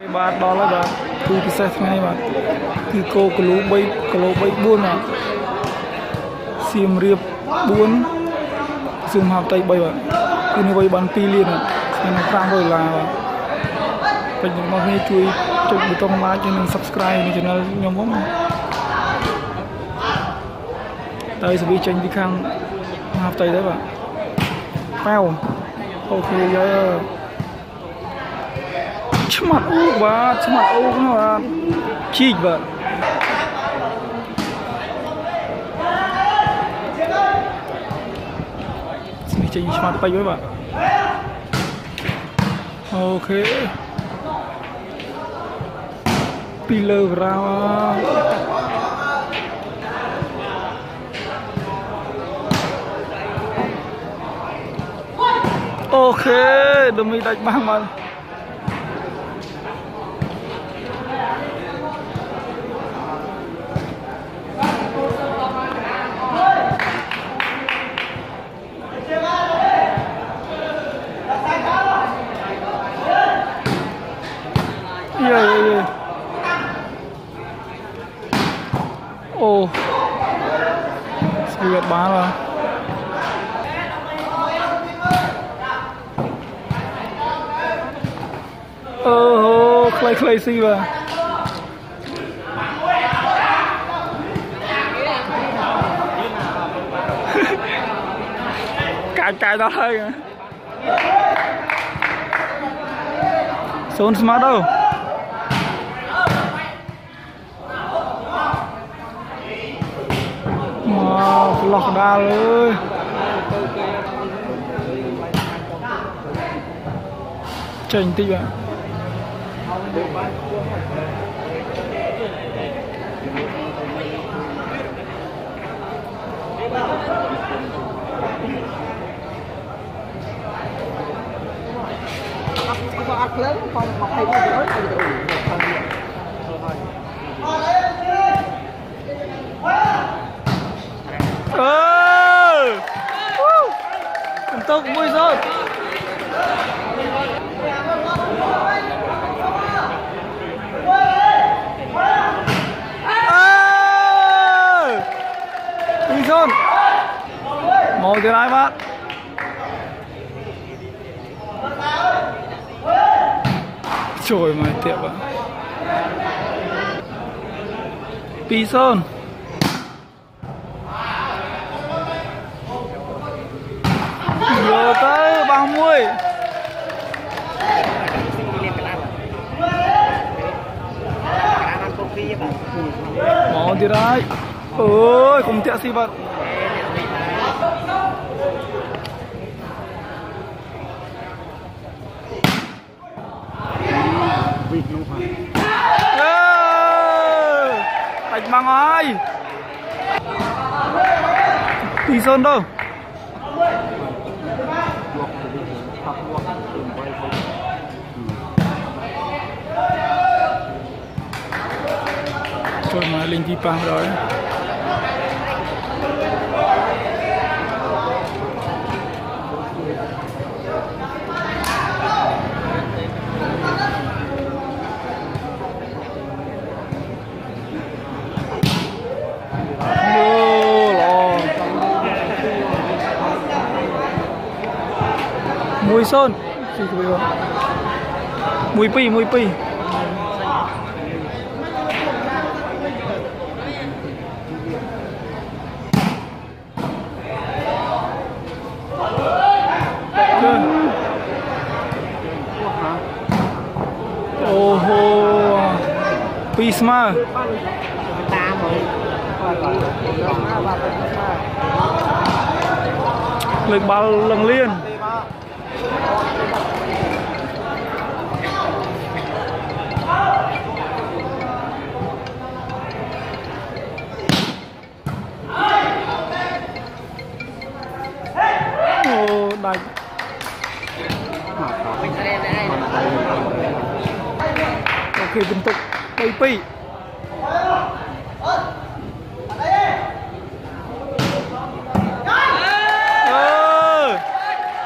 បាទដល់ហើយបាទគឺពិសេសថ្ងៃបាទគឺគោគីឡូ3គីឡូ3 4បាទសៀមរាប4សួមហាប់តៃ3បាទគឺនេះវាយបាន2លានបាទស្មើនឹង500ដុល្លារបាទពេញរបស់នេះជួយចុចប៊ូតុង like និង subscribe នៅ channel ខ្ញុំផងតែសវិចេញពីខាងហាប់តៃដែរបាទប៉ាវអូខេយ៉ា ឆ្មាត់អូបាទឆ្មាត់អូណាបាទជីកបាទស្នេះចេញឆ្មាត់ពេញហើយបាទអូខេពីលើរ៉ាអូខេដុំមីដាច់បាំងបាទ អូស្គីតបានបាទអូខ្លីខ្លីស៊ីបាទកាយកាយដល់ហើយសូនស្មើទៅ Oh, clay clay sih bang. cài cài đó thôi xuống smart đâu Wow, lock đa ơi Chỉnh tí bạn có ác lớn còn học thầy có nói thì đủ Ừ. Chúng tôi cũng vui rồi. Wilson Một từ lại bạn. Trời mày tiệm ạ Wilson ចូលទៅបោះមួយមកទៀតហើយអើយកុំតាក់ស៊ីបាត់វិក្នុងផងអើបាច់មកហើយពីសូនទៅ thôi mà linh đi pang rồi. Mùi sơn mùi pi mùi pi. ស្មើតាមហ្មងលើបាល់លឹងលៀនដាច់អូខេពិន្ទុ 32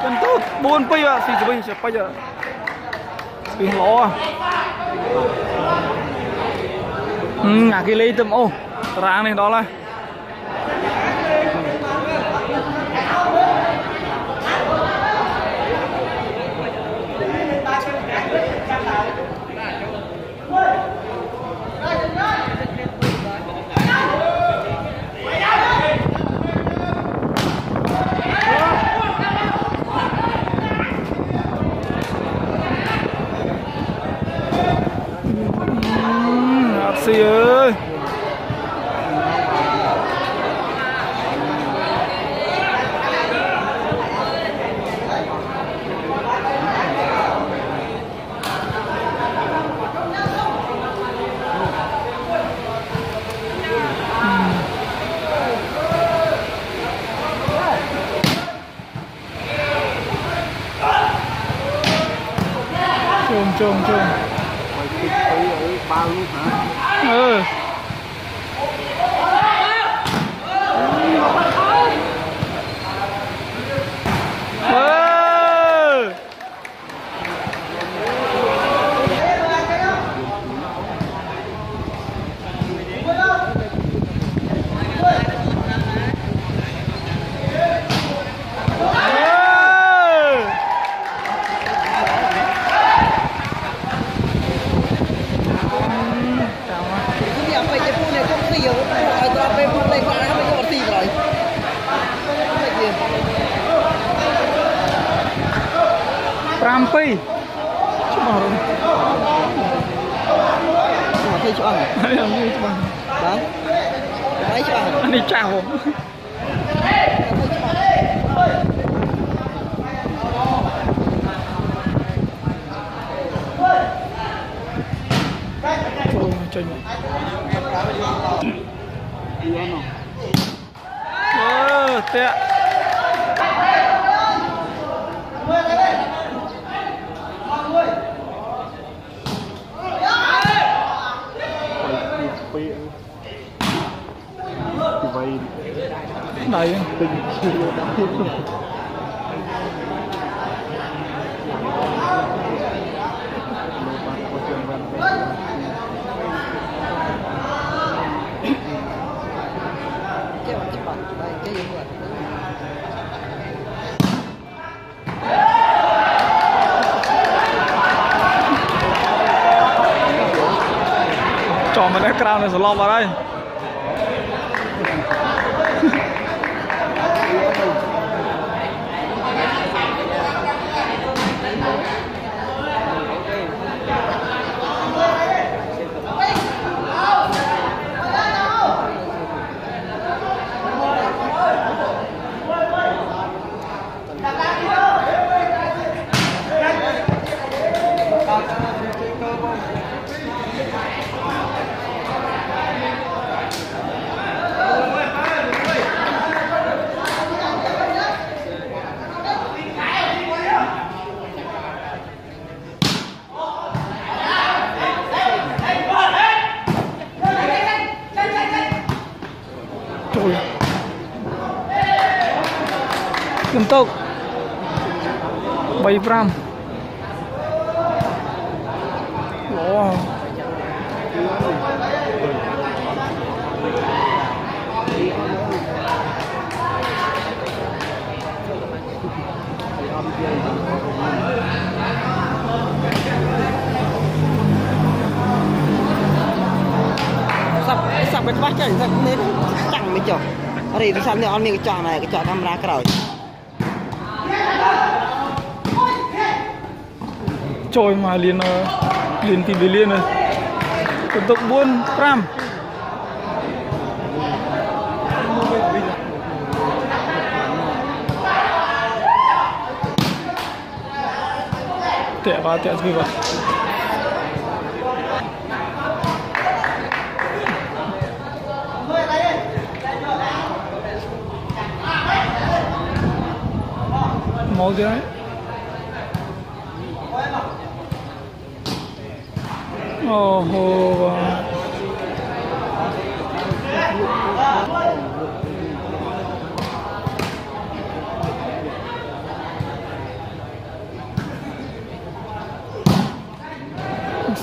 ចន្ទុត4 2បាទស៊ីស្វីងចាប់បាច់ស្វីងល្អអឺអាគេលេទៅអូតារាងនេះដល់ហើយ 吃油 5 2ច្បាស់rồi មកធ្វើច្បាស់ Đây là nhưច្បាស់ បាទហើយច្បាស់ Anh đi chào không? Trời trời Ờ, tệ Đây Chết bạn, này. Cho mà đã crown này sẽ lo vào đây. ទៅ3 5អូសាប់សាប់វាខ្វះចេះតែនេះចាំមិនចុះរីវាសាប់នេះអត់មានកញ្ចក់ណាកញ្ចក់កាមេរ៉ាក្រោយ trôi mà liền ờ, liền thì bị liền rồi. Tổng buôn ram, tệ ba tệ gì vậy 冇咗。哦吼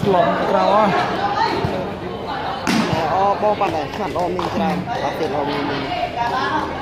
！lộn rau á Ồ, ờ, ờ, bố bà này khăn ôm mình ra Bà tiền ôm mình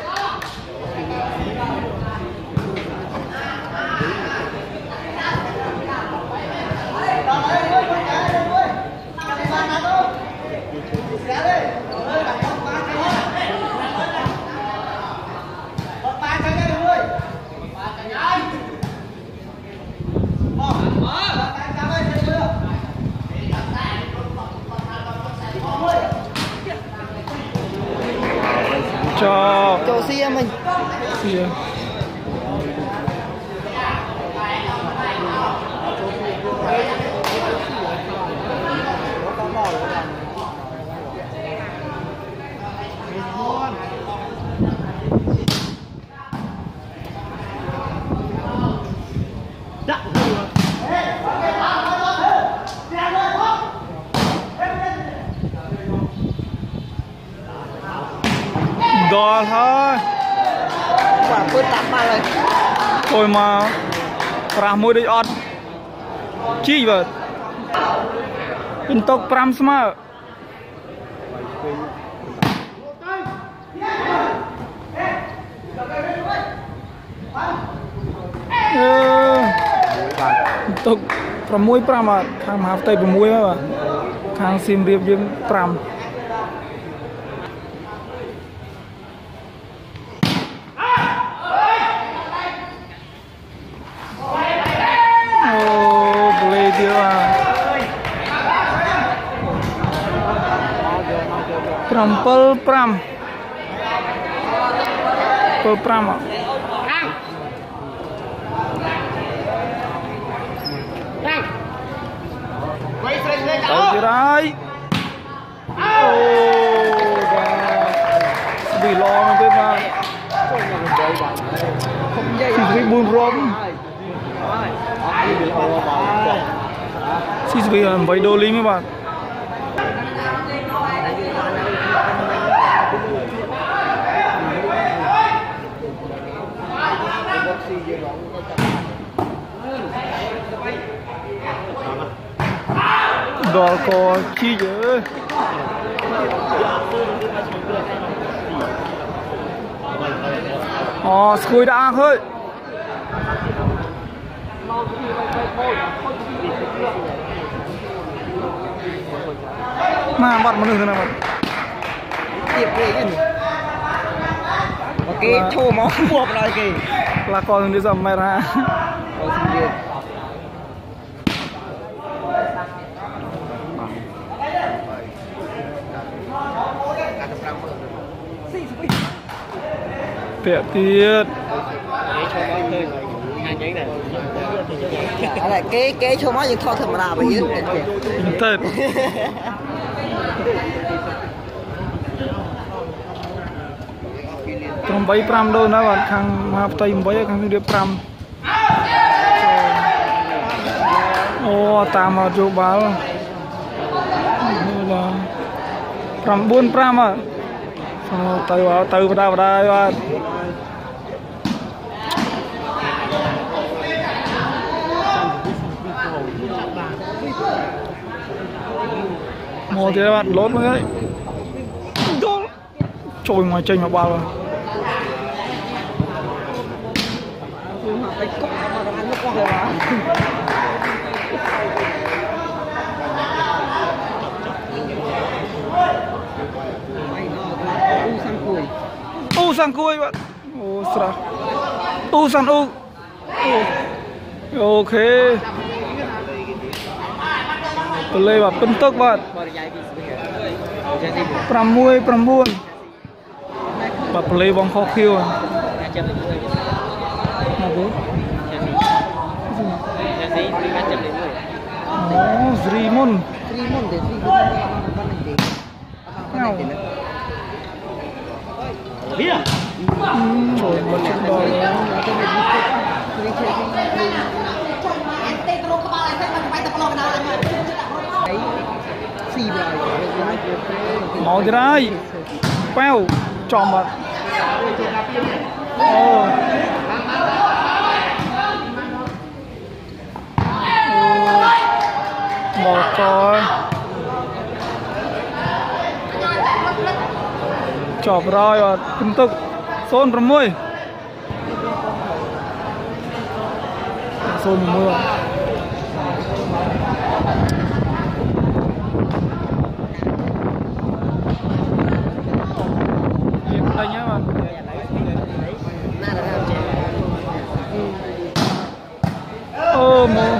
cho cho xe mình yeah. ដល់ហើយបាទពើតាមបាល់ហើយចូលមកប្រាស់មួយដូចអត់ជីបើពិនតុក5ស្មើអឺពិនតុក6 5បាទខាងមហាផ្ទៃ6ហើយបាទខាងសៀមរាបយើង5 7 5 7 5អត់ទៅទៀតហើយអូបាទស្វីឡងទៅបាទខ្ញុំនិយាយស៊ីស្វី4រំស៊ីស្វី8ដុល្លារមកបាទ ដល់កជីកអើយអូស្គួយដាក់ឃើញមកបាត់មនុស្សទៅណាបាត់ទៀតគេហ្នឹងអូខេឈោមកមកដល់គេឡាកលនឹងនេះសមមែរ៉ាអូស៊ីយើ ពាក់ទៀតអរគេគេឈោមកយើងថតធម្មតាបើយើងទៅទៅក្រុម3 5ដូនណាបាទខាងមហាផ្ទៃ8ហើយខាងនេះរៀប5អូតាមមកយោបាល់បាទ9 5បាទ từ vào từ vào đây vào đây bạn mò thì các bạn lốt mới đấy. Trôi ngoài chân mà bao rồi. Hãy subscribe cho kênh Ghiền Mì Gõ Để không bỏ lỡ những video hấp dẫn អូសាំងគួយបាទអូស្រស់អូសាន់អូអូអូខេបលេបាទពិនទឹកបាទបរិយាយពីស្វីចាទី6 9បាទបលេបងខុសខៀវចាំលេខ1ណាគេចាទីពីចាំលេខ1អូស្រីមុនស្រីមុនទេស្រីមុនបាននឹងទេអត់បានទេ biết à rồi con này bò nó cái này cái chơi màu gì đây? Bao tròn mà. Oh. một rồi ធីស្រីស្រី តែទៅលោក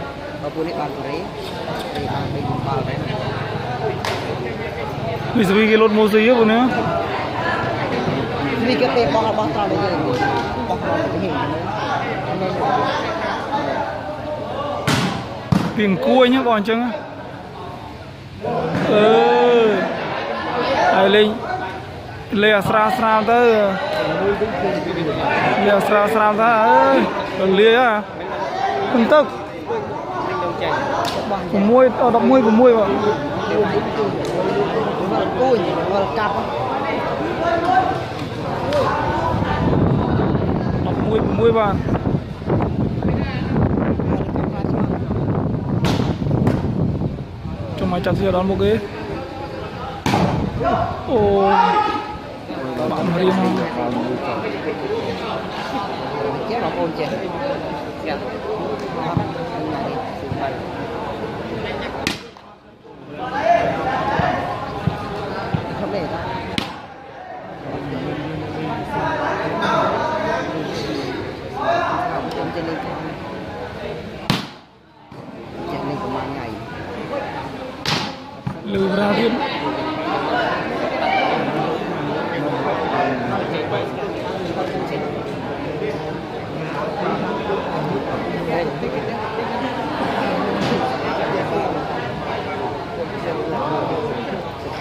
បើពួកនេះបានបរិយនេះបានបីបាល់ដែរវិសវីគេលោតម៉ូស៊ីហ៎បងណានេះគេពេលបោះបោះត្រង់ទៅយើងបោះត្រង់ទៅហេពីអង្គួយហ្នឹងបងអញ្ចឹងអឺហើយលេងលេងអាស្រាលស្រាលទៅលេងអាស្រាលស្រាលទៅអើយរលាយហ៎ពិន្ទុ6 11 6បាទវល់គួយវល់កា Mui, ờ, đọc mui của mui vào. Cùi, cặp. Đọc mui của mui vào. Cho máy chặt xe đón một cái. Ồ. Bạn Maria. Chết rồi con chết. Dạ. Bye.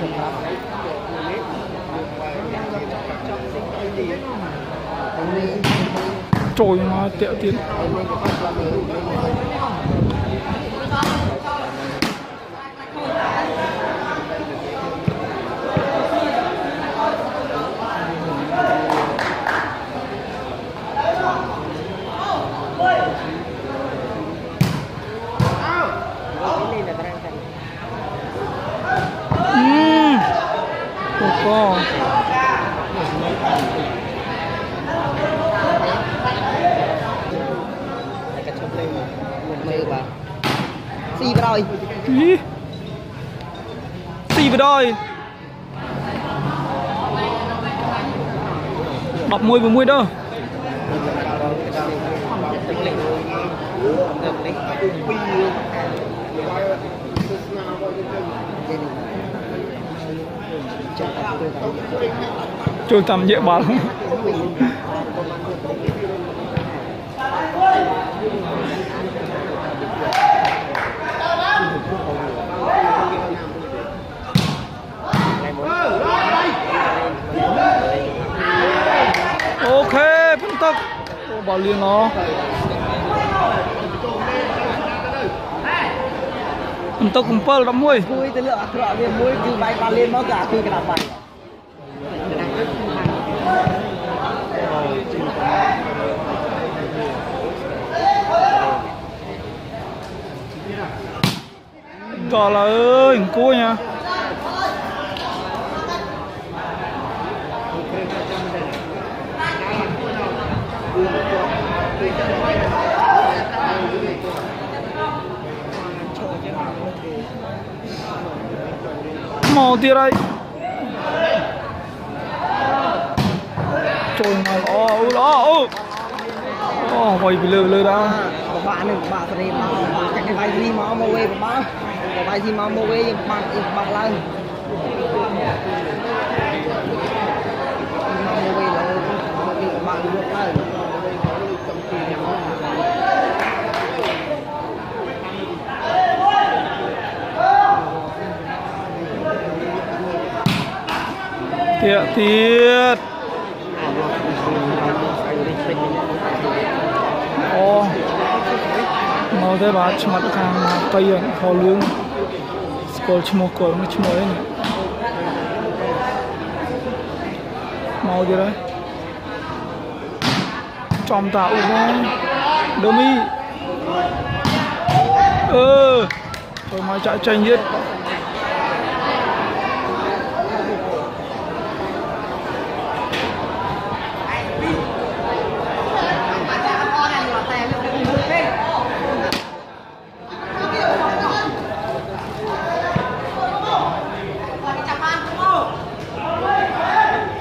Rồi, họ. thôi. Bọc môi vừa môi đâu. Chui tầm dễ bà bỏ liền nó. Mình tôi cũng pearl lắm mui mui tới lựa lựa về mui cứ bay bay lên nó cả cứ cái đạp bay Trời ơi, cua nha. មកគឺអាគួយកណ្ដាប់បាយដល់ហើយអើយអង្គួយហ៎មកទៀតហើយចូលមកល្អអូល្អអូអូវៃពីលើលើដល់បបាក់នឹងបបាក់សេរីមកចាក់គេវាយស៊ីមកមកវេបបាក់បបាយស៊ីមកមកវេយើងបាក់យើងបាក់ឡើងមកមកវេឡើងយើងបាក់យកឡើង ទៀតទៀតអូមកទេបាទឆ្មាត់ខាងមកទៅយើងខលលឿងស្គាល់ឈ្មោះគាត់នេះឈ្មោះអីនេះមកទៀតហើយចំតាអ៊ូមកដូមីអឺចូលមកចាក់ចេញទៀត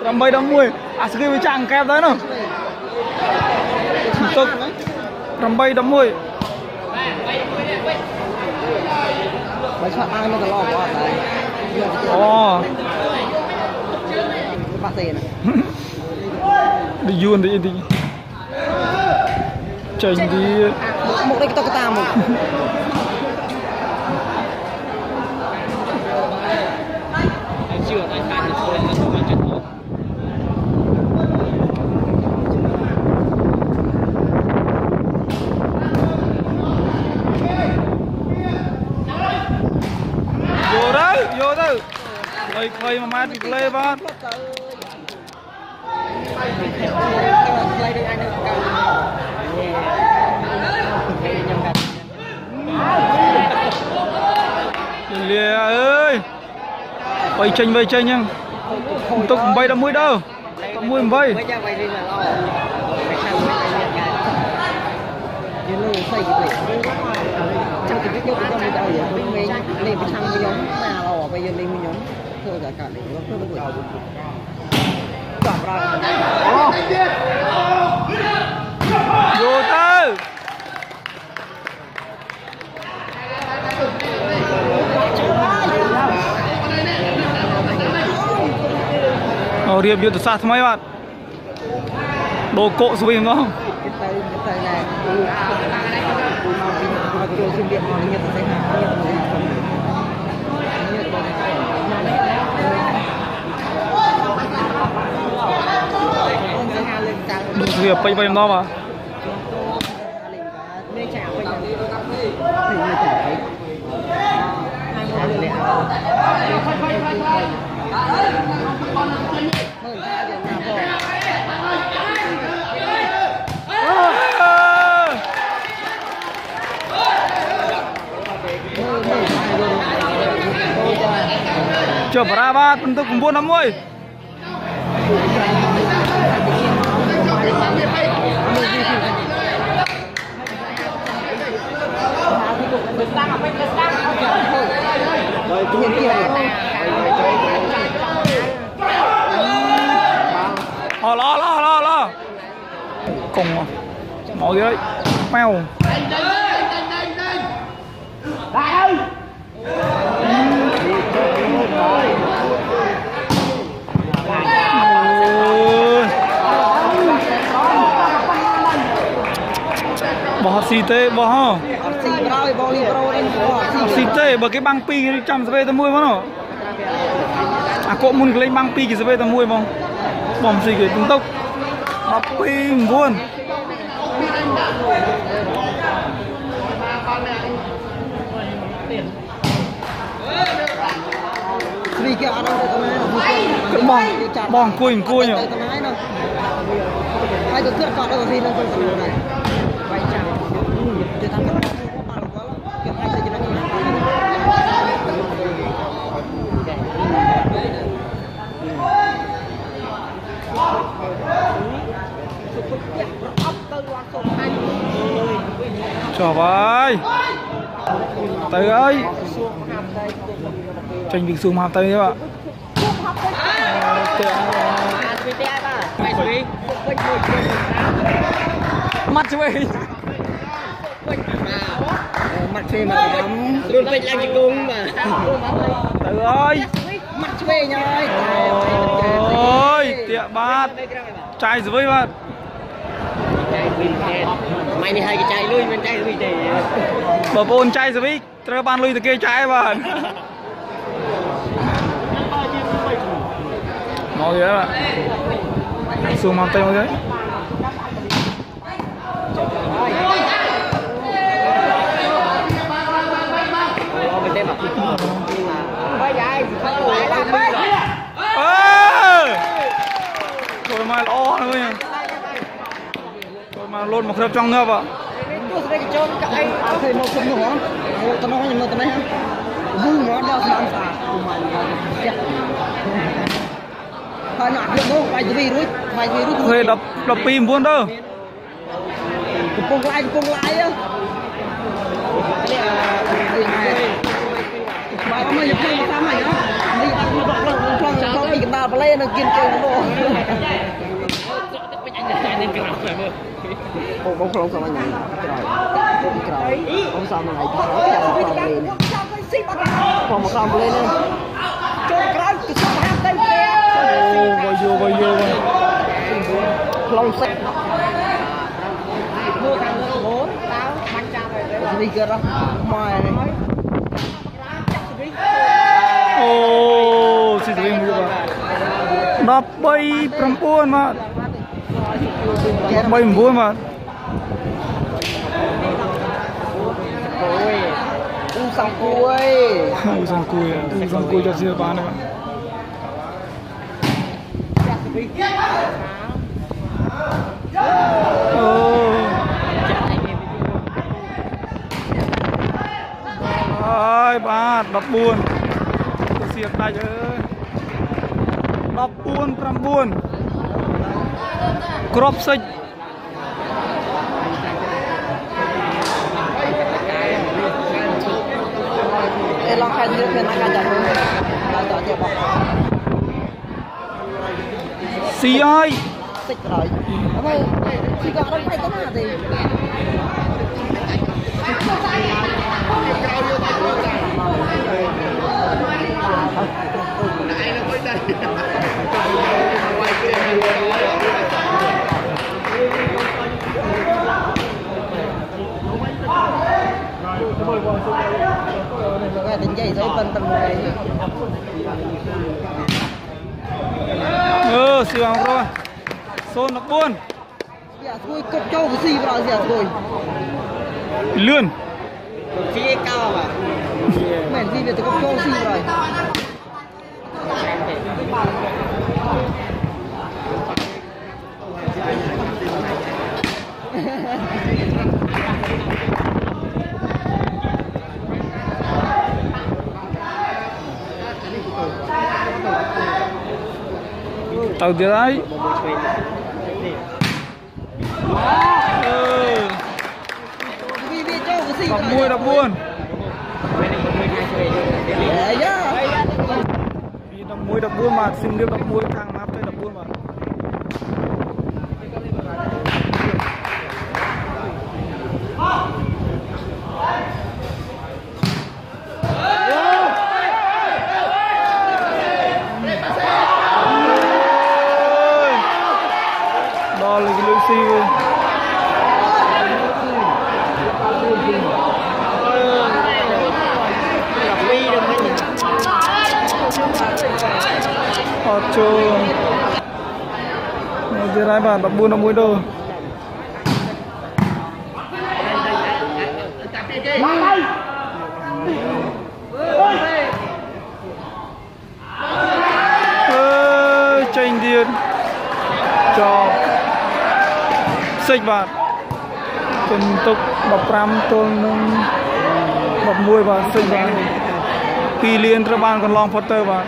8 11អាស្គីវាចាក់អង្កែបទៅនោះកន្តុក8 11បើឆាក់បានមកកន្លងអត់ដែរអូបាក់ទេណាដូចយួនតិចតិចចេញទៀតមកនេះតុកតាមកយក យកទៅខ្លីខ្លី1ម៉ែត្រពីផ្លេបាទ ផ្លត់ទៅខ្លីដូចអញនឹងកាំ លាអើយបីចេញបីចេញហ្នឹងទុក8 11ទៅ11 8 វិញយ៉ាងវិញនេះល្អតែខាងវិញយ៉ាងយ៉ាងយើងលើស្អីគេចាំទៅយកទៅមកដល់យើងវិញលេងប្រឆាំងខ្ញុំណា bây giờ mình nhóm thưa cả cả để nó thưa được cảm ra vô tư. Ở điểm như tụi sát mấy bạn? Đồ cộ xuống bình không? Cái tay, cái tay này. Cô mà bị mặc đồ xuyên điện mà mình nhận thấy hàng ទៅហាលេងចាំ រៀបពេញពេញម្ដងបាទ លេងចាវិញនេះទៅដល់នេះនេះចាវិញហើយមកលេងមើលថាយើងណាបង មើលមើលថាយើងអូចា ចុះបារាបាទបន្ទុក9 11 Ờ lo lo lo lo. Cùng Mọi người. Mèo. ឡកុងមកទៀតហើយម៉ៅបោះស៊ីទេបោះហ៎ xì vào rồi bò đi pro lên bò xì ស៊ីទេបើគេបាំងពីរចាំស្វេតែមួយមកណអាកុកមុនគេលេងបាំងពីរគេស្វេតែមួយបងបំស៊ីគេទុំទុក12 9 vì kia ăn đâu tao nói គឺបងបងអង្គុយអង្គុយ tao nói đâu hai đứa cướp còn đâu gì đâu tao nói này dia tangkap kamu kok malu kalau kita aja jalan Trời ơi Tới ơi Tranh việc zoom hạp tay các bạn Mắt chú ơi mặt phê mà lắm luôn phải làm gì cung mà Tới ơi mặt phê nhau ơi Ôi Tiệ bát Trai dưới bạn mày đi hai cái chai lui bên chai lui để បើប្អូនចៃសវិត្រូវបានលុយទៅគេចៃបាទមកទៀតបាទស៊ូមកទៅមកទៀត អើចូលមកល្អណាស់វិញចូលមកលោតមកគ្របចង់ងើបបាទ tôi sẽ cho các anh à thầy một phần nữa một tao nói một tao nói vui nó đeo sang phà của mình phải nạt được không phải vì rút phải vì rút ឃើញ10 12 9ទៅកំពុងឡាយកំពុងឡាយបាទ មកយកខ្ញុំតាមហើយនេះអត់មកដល់ផ្លង់ផ្លង់ពីកណ្ដាលប្លេនៅគៀនជើងមកបងបងផ្លង់សមអញក្រោយក្រោយបងសមថ្ងៃក្រោយចាំផ្លង់លេងបងមកក្រោមលេងចូលក្រោយគឺសុខហាប់ទៅព្រះអូបើយោបើយោបាទផ្លង់សិចមកខាងលើបងតើបាញ់ចាប់ហើយស្វីកើរម៉ែនេះ អូស៊ីទៅវិញមួយបាទ13 9បាទ13 9បាទ Ôi, u xong cuối អូសង្គួយអូសង្គួយចាត់សៀបានទេបាទអូហើយបាទ14 ទៅសៀដាច់អើយ14 9ក្របសិច Ê, lo khai dưới bên khai chặt Lo cho cho bọc ស៊ីហើយ Xích rồi Ông ơi, chị gọi đâu phải tới nào thì cái tính dây dây phân tâm này. Ừ siêu hàng rồi. Xôn nó buôn. Dạ thôi cốc châu cái gì vào dạ thôi lươn. Phía cao mà. Mẹ gì về từ cốc châu gì rồi Thank you. ទៅទៀតហើយអឺ Vì vì cho cái gì 11 rồi 14 Dạ dạ ពី11 14បាទស៊ីមរៀប11ខាងម៉ាប់ទៅ14បាទដល់លុយស៊ីវិញ អត់ចូលមកទៀតហើយបាទ 14 11ដុល្លារអើយចេញទៀតចប់សិចបាទពិន្ទុ15ទល់នឹង11បាទសិចបាទ2លានត្រូវបានកន្លងផុតទៅបាទ